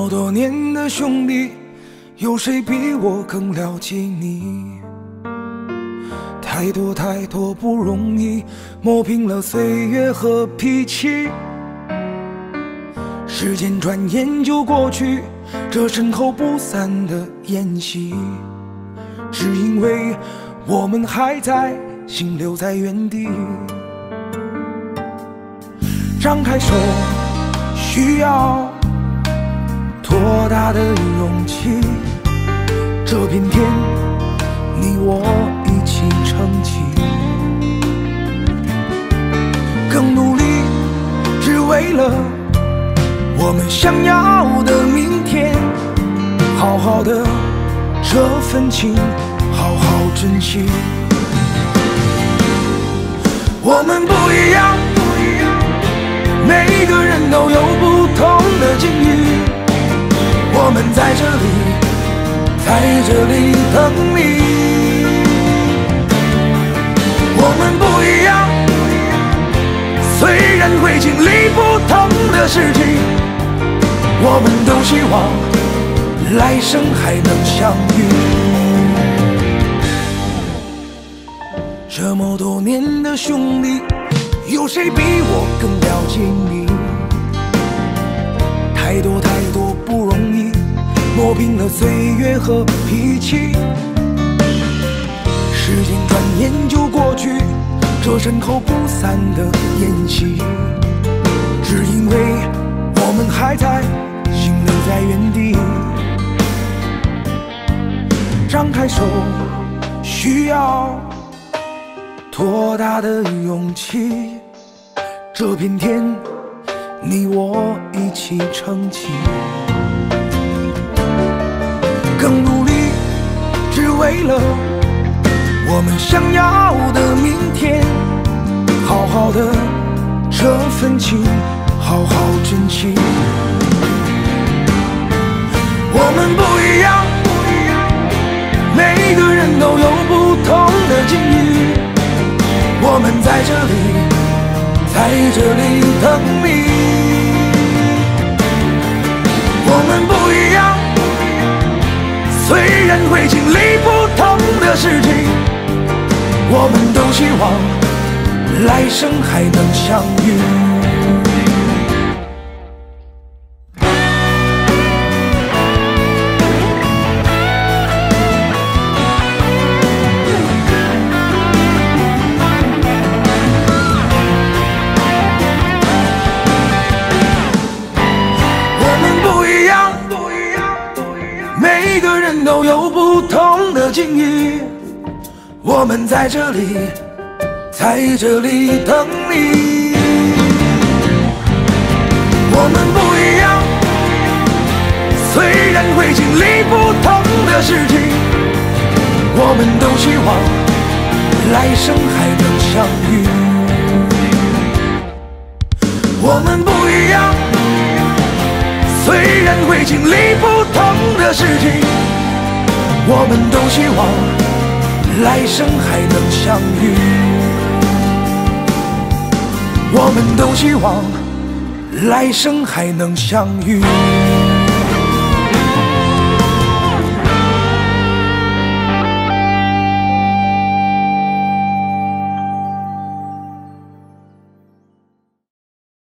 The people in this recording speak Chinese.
这么多年的兄弟，有谁比我更了解你？太多太多不容易，磨平了岁月和脾气。时间转眼就过去，这身后不散的宴席，只因为我们还在，心留在原地。张开手，需要。多大的勇气？这片天，你我一起撑起。更努力，只为了我们想要的明天。好好的这份情，好好珍惜。我们不一样，不一样每个人都有不同的境遇。我们在这里，在这里等你。我们不一样，虽然会经历不同的事情，我们都希望来生还能相遇。这么多年的兄弟，有谁比我更了解你？太多太。磨平了岁月和脾气，时间转眼就过去，这身后不散的宴席，只因为我们还在，心留在原地。张开手，需要多大的勇气？这片天，你我一起撑起。更努力，只为了我们想要的明天。好好的这份情，好好珍惜。我们不一样，不一样每个人都有不同的境遇。我们在这里，在这里等你。虽然会经历不同的事情，我们都希望来生还能相遇。每个人都有不同的境遇，我们在这里，在这里等你。我们不一样，虽然会经历不同的事情，我们都希望来生还能相遇。我们不一样，虽然会经历不同的事情。我们都希望来生还能相遇，我们都希望来生还能相遇。